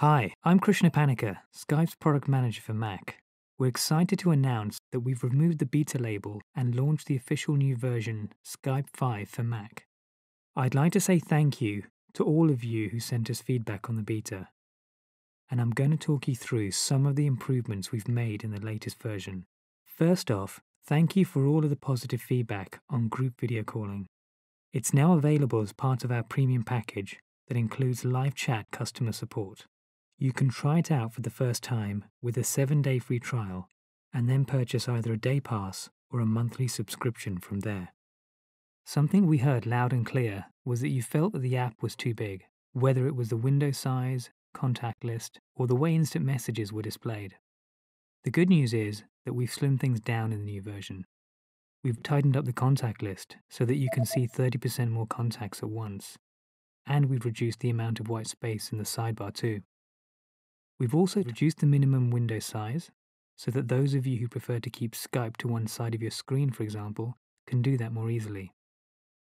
Hi, I'm Krishna Panika, Skype's product manager for Mac. We're excited to announce that we've removed the beta label and launched the official new version, Skype 5 for Mac. I'd like to say thank you to all of you who sent us feedback on the beta. And I'm going to talk you through some of the improvements we've made in the latest version. First off, thank you for all of the positive feedback on group video calling. It's now available as part of our premium package that includes live chat customer support. You can try it out for the first time with a 7 day free trial and then purchase either a day pass or a monthly subscription from there. Something we heard loud and clear was that you felt that the app was too big, whether it was the window size, contact list, or the way instant messages were displayed. The good news is that we've slimmed things down in the new version. We've tightened up the contact list so that you can see 30% more contacts at once, and we've reduced the amount of white space in the sidebar too. We've also reduced the minimum window size so that those of you who prefer to keep Skype to one side of your screen, for example, can do that more easily.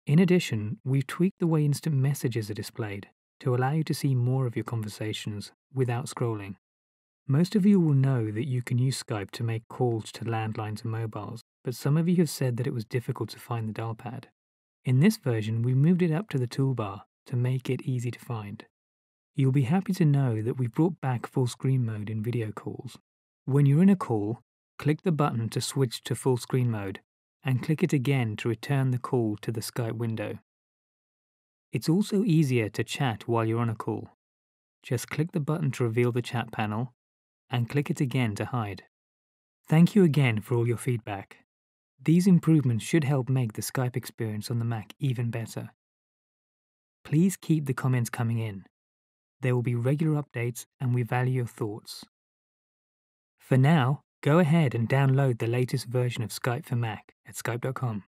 In addition, we've tweaked the way instant messages are displayed to allow you to see more of your conversations without scrolling. Most of you will know that you can use Skype to make calls to landlines and mobiles, but some of you have said that it was difficult to find the dial pad. In this version, we moved it up to the toolbar to make it easy to find. You'll be happy to know that we've brought back full screen mode in video calls. When you're in a call, click the button to switch to full screen mode and click it again to return the call to the Skype window. It's also easier to chat while you're on a call. Just click the button to reveal the chat panel and click it again to hide. Thank you again for all your feedback. These improvements should help make the Skype experience on the Mac even better. Please keep the comments coming in. There will be regular updates and we value your thoughts. For now, go ahead and download the latest version of Skype for Mac at skype.com.